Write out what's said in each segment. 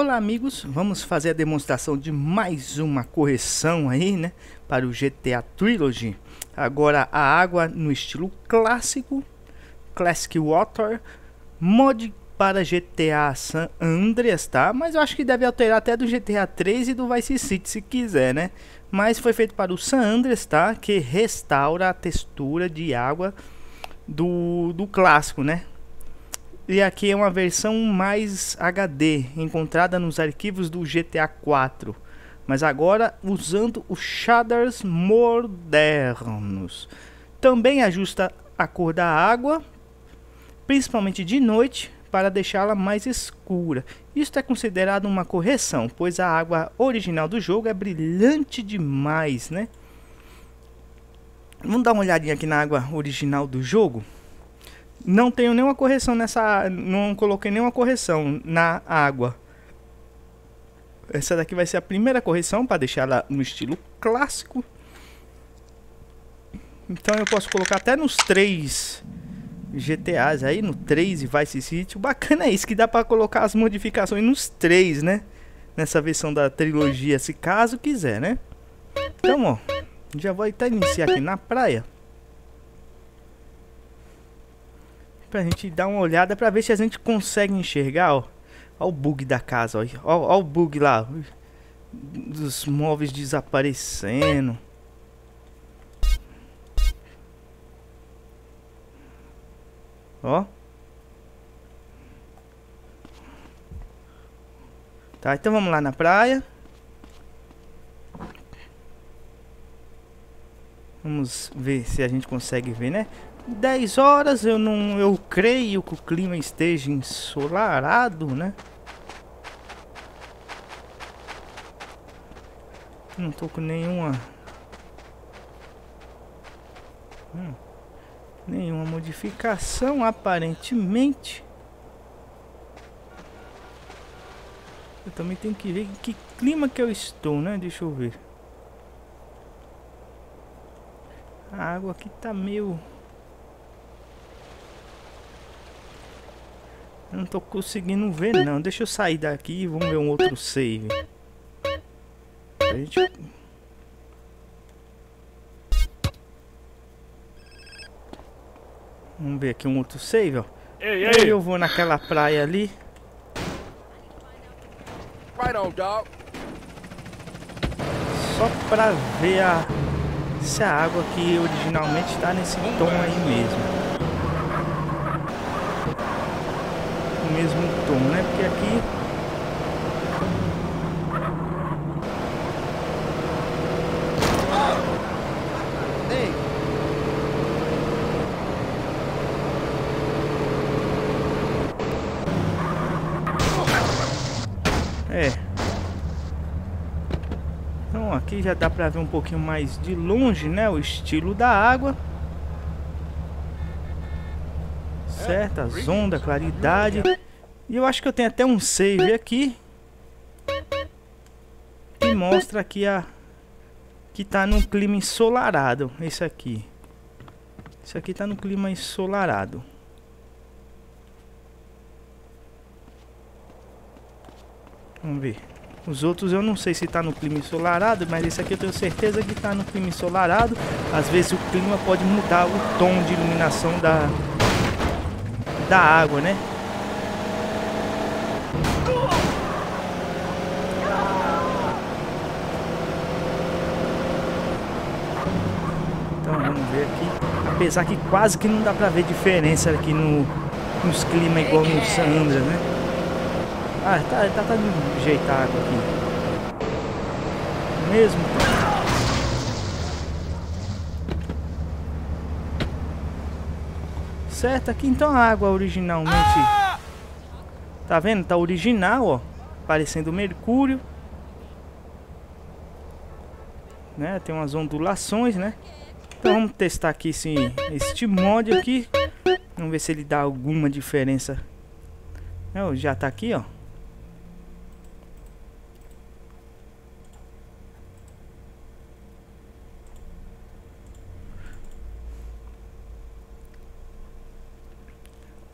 Olá amigos, vamos fazer a demonstração de mais uma correção aí, né, para o GTA Trilogy. Agora a água no estilo clássico, Classic Water, mod para GTA San Andreas, tá? Mas eu acho que deve alterar até do GTA 3 e do Vice City se quiser, né? Mas foi feito para o San Andreas, tá? Que restaura a textura de água do, do clássico, né? E aqui é uma versão mais HD, encontrada nos arquivos do GTA 4, mas agora usando os shaders modernos. Também ajusta a cor da água, principalmente de noite, para deixá-la mais escura. Isto é considerado uma correção, pois a água original do jogo é brilhante demais, né? Vamos dar uma olhadinha aqui na água original do jogo. Não tenho nenhuma correção nessa. Não coloquei nenhuma correção na água. Essa daqui vai ser a primeira correção para deixar ela no estilo clássico. Então eu posso colocar até nos três GTAs aí, no 3 e Vice City. O bacana é isso, que dá para colocar as modificações nos três, né? Nessa versão da trilogia, se caso quiser, né? Então, ó, já vou até iniciar aqui na praia. Pra gente dar uma olhada pra ver se a gente consegue enxergar, ó. Ó o bug da casa, ó. Ó, ó o bug lá. Dos móveis desaparecendo. Ó. Tá, então vamos lá na praia. Vamos ver se a gente consegue ver, né? 10 horas eu não eu creio que o clima esteja ensolarado, né? Não tô com nenhuma hum, nenhuma modificação aparentemente. Eu também tenho que ver que clima que eu estou, né? Deixa eu ver. A água aqui tá meio Eu não tô conseguindo ver não. Deixa eu sair daqui e vamos ver um outro save. A gente... Vamos ver aqui um outro save, ó. Ei, ei. Eu vou naquela praia ali. Right on, dog. Só pra ver a... se a água aqui originalmente tá nesse tom aí mesmo. Mesmo tom, né? Porque aqui É. Então aqui já dá pra ver um pouquinho mais de longe, né? O estilo da água. certo, as ondas, claridade. E eu acho que eu tenho até um save aqui. Que mostra aqui a... Que tá no clima ensolarado. Esse aqui. Esse aqui tá no clima ensolarado. Vamos ver. Os outros eu não sei se tá no clima ensolarado, mas esse aqui eu tenho certeza que tá no clima ensolarado. Às vezes o clima pode mudar o tom de iluminação da, da água, né? Então vamos ver aqui. Apesar que quase que não dá pra ver diferença aqui no, nos climas igual no Sandra, né? Ah, tá, tá, tá de jeito a água aqui. Mesmo. Certo, aqui então a água originalmente... Tá vendo? Tá original, ó. Parecendo mercúrio. Né? Tem umas ondulações, né? Então vamos testar aqui esse, este mod aqui. Vamos ver se ele dá alguma diferença. É, já tá aqui, ó.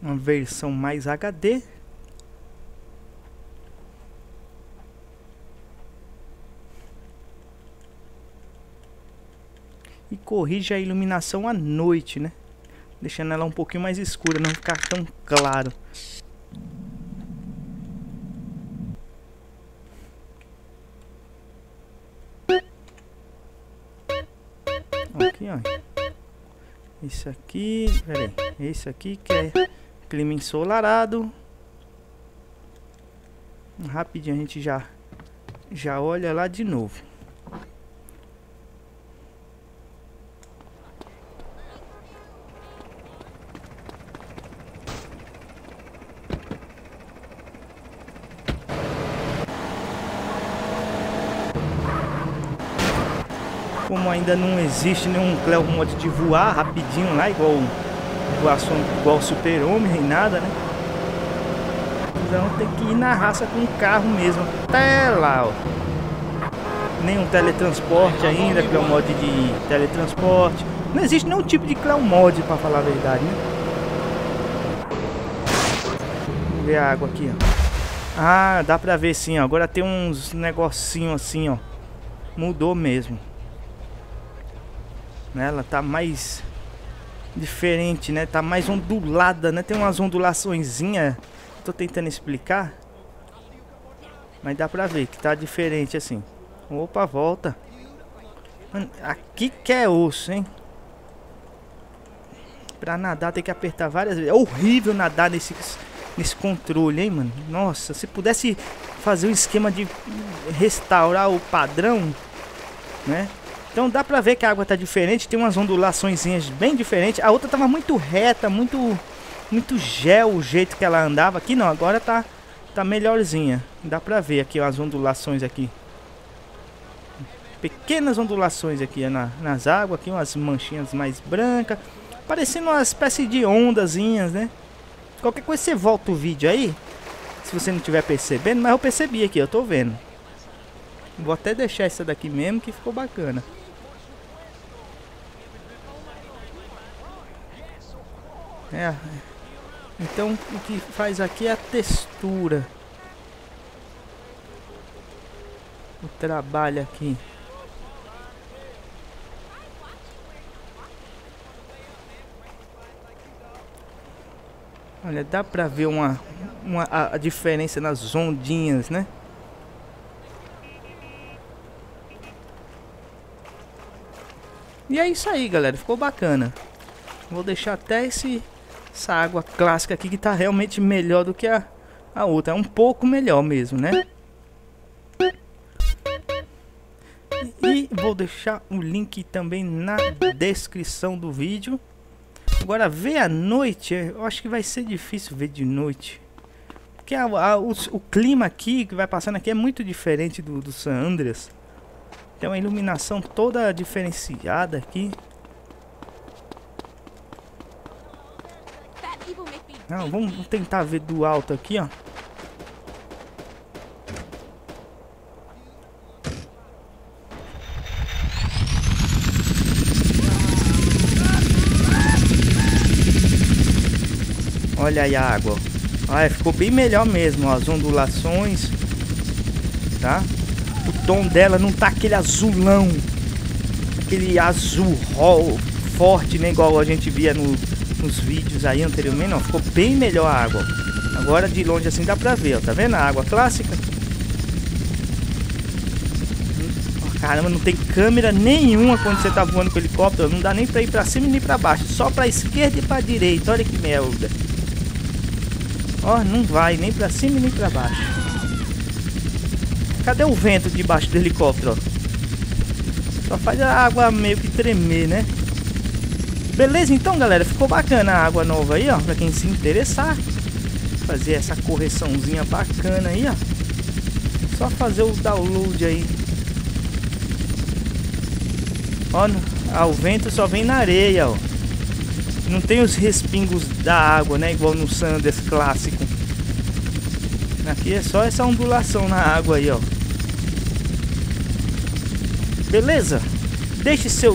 uma versão mais HD. E corrige a iluminação à noite, né? Deixando ela um pouquinho mais escura, não ficar tão claro. Aqui, ó. Isso aqui, peraí. Esse aqui que é clima ensolarado. Rapidinho a gente já já olha lá de novo. Como ainda não existe nenhum Cleo mod de voar rapidinho lá, igual voação, igual super-homem, nem nada, né? Então tem que ir na raça com o carro mesmo, até lá, ó. Nenhum teletransporte ainda, Cleo mod de teletransporte. Não existe nenhum tipo de Cleo mod, pra falar a verdade, né? Vamos ver a água aqui, ó. Ah, dá pra ver sim, ó. Agora tem uns negocinho assim, ó. Mudou mesmo. Né? Ela tá mais diferente, né? Tá mais ondulada, né? Tem umas ondulaçõezinhas. Tô tentando explicar. Mas dá pra ver que tá diferente assim. Opa, volta. Mano, aqui que é osso, hein? Pra nadar tem que apertar várias vezes. É horrível nadar nesse, nesse controle, hein, mano? Nossa, se pudesse fazer um esquema de restaurar o padrão, né? Então dá pra ver que a água tá diferente, tem umas ondulações bem diferentes. A outra tava muito reta, muito muito gel o jeito que ela andava. Aqui não, agora tá tá melhorzinha. Dá pra ver aqui as ondulações aqui. Pequenas ondulações aqui na, nas águas, aqui umas manchinhas mais brancas, parecendo uma espécie de ondazinhas, né? Qualquer coisa você volta o vídeo aí, se você não estiver percebendo, mas eu percebi aqui, eu tô vendo. Vou até deixar essa daqui mesmo que ficou bacana. É. Então o que faz aqui é a textura. O trabalho aqui. Olha, dá pra ver uma, uma a, diferença nas ondinhas, né? E é isso aí, galera. Ficou bacana. Vou deixar até esse essa água clássica aqui que tá realmente melhor do que a, a outra. É um pouco melhor mesmo, né? E vou deixar o link também na descrição do vídeo. Agora, ver à noite, eu acho que vai ser difícil ver de noite. Porque a, a, o, o, clima aqui que vai passando aqui é muito diferente do, do San Andreas. Tem uma iluminação toda diferenciada aqui. Não, vamos tentar ver do alto aqui, ó. Olha aí a água. Ah, ficou bem melhor mesmo, ó, as ondulações, tá? O tom dela não tá aquele azulão, aquele azul forte, né, igual a gente via no, nos vídeos aí anteriormente, não, ficou bem melhor a água. Agora de longe assim dá pra ver, ó, tá vendo a água clássica? Caramba, não tem câmera nenhuma quando você tá voando com helicóptero, não dá nem pra ir pra cima nem pra baixo, só pra esquerda e pra direita, olha que merda. Ó, não vai nem pra cima nem pra baixo. Cadê o vento debaixo do helicóptero, ó? Só faz a água meio que tremer, né? Beleza, então, galera, ficou bacana a água nova aí, ó, pra quem se interessar. Fazer essa correçãozinha bacana aí, ó. Só fazer o download aí. Ó, ah, o vento só vem na areia, ó. Não tem os respingos da água, né, igual no Sanders clássico. Aqui é só essa ondulação na água aí, ó. Beleza? Deixe seu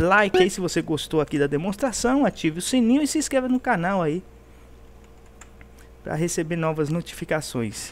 like aí se você gostou aqui da demonstração, ative o sininho e se inscreva no canal aí para receber novas notificações.